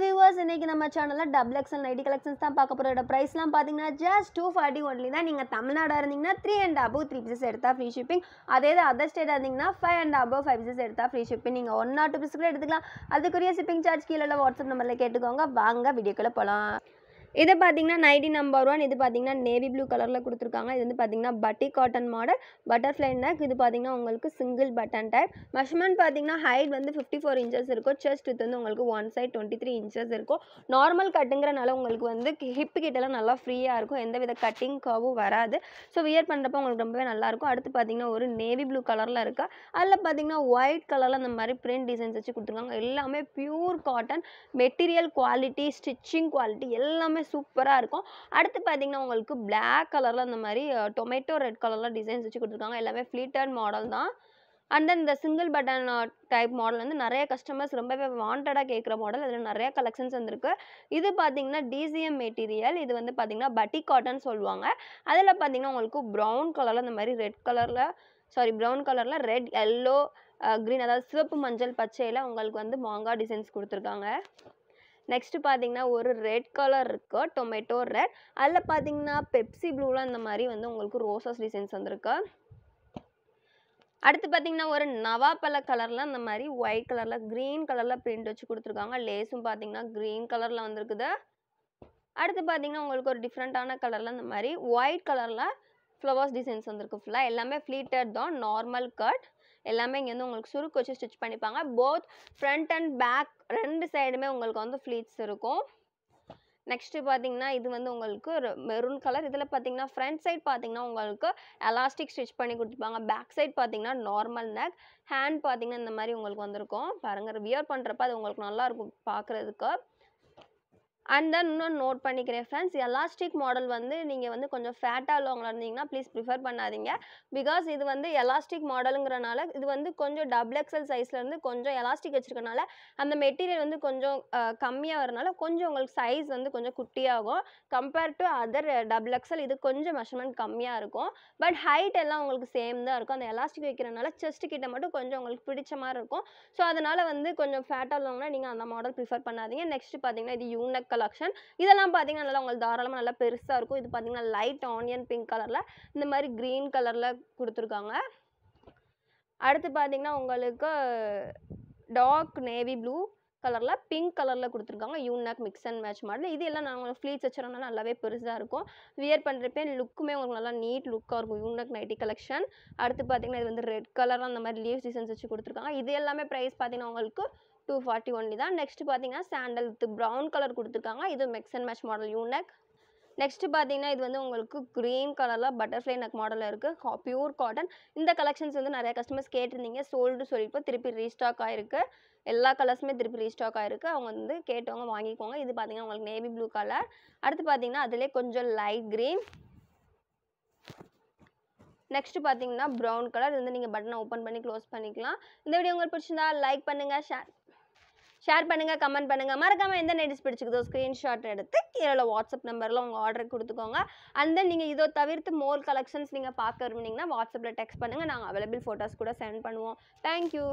Viewers இன்னைக்கு நம்ம சேனலில் டபுள் எக்ஸல் நைட்டி கலெக்ஷன்ஸ் தான் பார்க்க போகிறோட ப்ரைஸ்லாம் பார்த்தீங்கன்னா ஜஸ்ட் டூ ஃபார்ட்டி ஒன்லி தான் நீங்கள் தமிழ்நாடாக இருந்தீங்கன்னா three and above three pieces எடுத்தால் ஃப்ரீ ஷிப்பிங் அதே இது அதர் ஸ்டேட் இருந்தீங்கன்னா five and above five pieces எடுத்தால் ஃப்ரீ ஷிப்பிங் நீங்கள் ஒன் ஆர் டூ பீஸ் கூட எடுத்துக்கலாம். அதுக்குரிய ஷிப்பிங் சார்ஜ் கீழே வாட்ஸ்அப் நம்பரில் கேட்டுக்கோங்க. வாங்க வீடியோக்குள்ளே போகலாம் இது பார்த்தீங்கன்னா நைன்டி நம்பர் ஒன். இது பார்த்தீங்கன்னா நேவி ப்ளூ கலரில் கொடுத்துருக்காங்க. இது வந்து பார்த்தீங்கன்னா பட்டி காட்டன் மாடல். பட்டர்ஃப்ளை நெக் இது பார்த்தீங்கன்னா உங்களுக்கு சிங்கிள் பட்டன் டைப் மெஷர்மெண்ட் பார்த்தீங்கன்னா ஹைட் வந்து ஃபிஃப்டி ஃபோர் இன்ச்சஸ் இருக்கும். செஸ்ட் வித் வந்து உங்களுக்கு one side twenty three inches இருக்கும். நார்மல் கட்டுங்கிறனால உங்களுக்கு வந்து ஹிப் கிட்டலாம் நல்லா ஃப்ரீயாக இருக்கும். எந்த வித கட்டிங் கர்வும் வராது. ஸோ வியர் பண்ணுறப்ப உங்களுக்கு ரொம்பவே நல்லாயிருக்கும் அடுத்து பார்த்தீங்கன்னா ஒரு நேவி ப்ளூ கலரில் இருக்கா. அதில் பார்த்தீங்கன்னா ஒயிட் கலரில் அந்த மாதிரி பிரிண்ட் டிசைன்ஸ் வச்சு கொடுத்துருக்காங்க. எல்லாமே pure cotton material quality stitching quality எல்லாமே சூப்பராக இருக்கும். அடுத்து பார்த்தீங்கன்னா உங்களுக்கு பிளாக் கலரில் அந்த மாதிரி டொமேட்டோ ரெட் கலரில் டிசைன்ஸ் வச்சு கொடுத்துருக்காங்க. எல்லாமே ஃப்ளீட்டட் மாடல் தான். அண்ட் தென் இந்த சிங்கிள் பட்டன் டைப் மாடல் வந்து நிறைய கஸ்டமர்ஸ் ரொம்பவே வாண்டடாக கேட்குற மாடல் அதில் நிறைய கலெக்ஷன்ஸ் வந்திருக்கு. இது பார்த்தீங்கன்னா டிசிஎம் மெட்டீரியல் இது வந்து பார்த்தீங்கன்னா பட்டி காட்டன் சொல்லுவாங்க. அதில் பார்த்தீங்கன்னா உங்களுக்கு ப்ரௌன் கலரில் இந்த மாதிரி ரெட் கலரில் சாரி ப்ரௌன் கலரில் ரெட் எல்லோ க்ரீன் அதாவது சிவப்பு மஞ்சள் பச்சையில் உங்களுக்கு வந்து மாங்காய் டிசைன்ஸ் கொடுத்துருக்காங்க. நெக்ஸ்ட்டு பார்த்தீங்கன்னா ஒரு ரெட் கலர் இருக்கு டொமேட்டோ ரெட் அதில் பார்த்தீங்கன்னா பெப்சி ப்ளூலாம் இந்த மாதிரி வந்து உங்களுக்கு ரோசஸ் டிசைன்ஸ் வந்திருக்கு. அடுத்து பார்த்தீங்கன்னா ஒரு நவாப்பழ கலரில் இந்த மாதிரி ஒயிட் கலரில் க்ரீன் கலரில் பிரிண்ட் வச்சு கொடுத்துருக்காங்க. லேஸும் பார்த்தீங்கன்னா க்ரீன் கலரில் வந்திருக்குது. அடுத்து பார்த்தீங்கன்னா உங்களுக்கு ஒரு டிஃப்ரெண்ட்டான கலரில் இந்த மாதிரி ஒயிட் கலரில் ஃப்ளவர்ஸ் டிசைன்ஸ் வந்திருக்கு ஃபுல்லாக எல்லாமே ஃப்ளீட்டட் தான் நார்மல் கட் எல்லாமே இங்கே வந்து உங்களுக்கு சுருக்கு வச்சு ஸ்டிச் பண்ணிப்பாங்க. போத் ஃப்ரண்ட் அண்ட் பேக் ரெண்டு சைடுமே உங்களுக்கு வந்து ஃப்ளீட்ஸ் இருக்கும். நெக்ஸ்ட்டு பார்த்தீங்கன்னா இது வந்து உங்களுக்கு மெரூன் கலர் இதில் பார்த்தீங்கன்னா ஃப்ரண்ட் சைட் பார்த்தீங்கன்னா உங்களுக்கு எலாஸ்டிக் ஸ்டிச் பண்ணி கொடுத்துருப்பாங்க பேக் சைட் பார்த்தீங்கன்னா நார்மல் நெக் ஹேண்ட் பார்த்தீங்கன்னா இந்த மாதிரி உங்களுக்கு வந்திருக்கும். பாருங்கள் வியர் பண்ணுறப்ப அது உங்களுக்கு நல்லாயிருக்கும் பார்க்குறதுக்கு அண்ட் தென் இன்னும் நோட் பண்ணிக்கிறேன் ஃப்ரெண்ட்ஸ் எலாஸ்டிக் மாடல் வந்து நீங்கள் வந்து கொஞ்சம் ஃபேட்டாக உள்ளவங்களா இருந்தீங்கன்னா ப்ளீஸ் ப்ரிஃபர் பண்ணாதீங்க. பிகாஸ் இது வந்து எலாஸ்டிக் மாடலுங்கிறனால இது வந்து கொஞ்சம் டபுள் எக்ஸல் சைஸ்லேருந்து கொஞ்சம் எலாஸ்டிக் வச்சுருக்கனால அந்த மெட்டீரியல் வந்து கொஞ்சம் கம்மியாக வரனால கொஞ்சம் உங்களுக்கு சைஸ் வந்து கொஞ்சம் குட்டியாகும். Compare to other double XL இது கொஞ்சம் மெஷர்மெண்ட் கம்மியாக இருக்கும். பட் ஹைட் எல்லாம் உங்களுக்கு சேம் தான் இருக்கும். அந்த எலாஸ்டிக் வைக்கிறனால செஸ்ட் கிட்ட மட்டும் கொஞ்சம் உங்களுக்கு பிடிச்ச மாதிரி இருக்கும். ஸோ அதனால் வந்து கொஞ்சம் ஃபேட்டாக உள்ளவங்கன்னா நீங்கள் அந்த மாடல் ப்ரிஃபர் பண்ணாதீங்க. நெக்ஸ்ட் பார்த்தீங்கன்னா இது யூனக் கலெக்ஷன் இதெல்லாம் பார்த்தீங்கன்னா நல்லா உங்களுக்கு தாராளமாக நல்லா பெருசாக இருக்கும். இது பார்த்தீங்கன்னா லைட் ஆனியன் பிங்க் கலரில் இந்த மாதிரி க்ரீன் கலரில் கொடுத்துருக்காங்க. அடுத்து பார்த்தீங்கன்னா உங்களுக்கு டார்க் நேவி ப்ளூ கலரில் பிங்க் கலரில் கொடுத்துருக்காங்க. Unique mix and match model இது எல்லாம் நாங்கள் ஃப்ளீட்ஸ் வச்சுருந்தா நல்லாவே பெருசாக இருக்கும். வியர் பண்ணுறப்பே லுக்குமே உங்களுக்கு நல்லா நீட் லுக்காக இருக்கும். யூனக் நைட்டி கலெக்ஷன் அடுத்து பார்த்தீங்கன்னா இது வந்து ரெட் கலரில் அந்த மாதிரி லீவ்ஸ் டிசைன்ஸ் வச்சு கொடுத்துருக்காங்க. இது எல்லாமே ப்ரைஸ் பார்த்தீங்கன்னா உங்களுக்கு டூ ஃபார்ட்டி ஒன்லி தான். நெக்ஸ்ட் பார்த்தீங்கன்னா சாண்டல் வித் ப்ரௌன் கலர் கொடுத்துருக்காங்க. இது mix and match model unique next பார்த்தீங்கன்னா இது வந்து உங்களுக்கு க்ரீன் கலரில் பட்டர்ஃப்ளை நெக் மாடலில் இருக்குது பியூர் காட்டன் இந்த கலெக்ஷன்ஸ் வந்து நிறைய கஸ்டமர்ஸ் கேட்டிருந்தீங்க. சோல்டு சொல்லிட்டு திருப்பி ரீஸ்டாக் ஆகிருக்கு எல்லா கலர்ஸுமே திருப்பி ரீஸ்டாக் ஆகிருக்கு அவங்க வந்து கேட்டவங்க வாங்கிக்கோங்க. இது பார்த்தீங்கன்னா உங்களுக்கு நேவி ப்ளூ கலர் அடுத்து பார்த்தீங்கன்னா அதிலே கொஞ்சம் லைட் க்ரீன் நெக்ஸ்ட் பார்த்தீங்கன்னா ப்ரௌன் கலர் இது வந்து நீங்கள் பட்டனை ஓப்பன் பண்ணி க்ளோஸ் பண்ணிக்கலாம். இந்த வீடியோ உங்களுக்கு பிடிச்சிருந்தா லைக் பண்ணுங்கள் ஷேர் ஷேர் பண்ணுங்கள் கமெண்ட் பண்ணுங்கள் மறக்காமல் எந்த நெடிஸ் பிடிச்சிக்குதோ ஸ்க்ரீன்ஷாட் எடுத்து கீழே வாட்ஸ்அப் நம்பரில் உங்கள் ஆர்டர் கொடுத்துக்கோங்க. அண்ட் தென் நீங்கள் இதோ தவிர்த்து மோர் கலெக்ஷன்ஸ் நீங்கள் பார்க்க விரும்புனீங்கன்னா வாட்ஸ்அப்பில் டெக்ஸ்ட் பண்ணுங்கள் நாங்கள் அவைலபிள் ஃபோட்டோஸ் கூட சென்ட் பண்ணுவோம். Thank you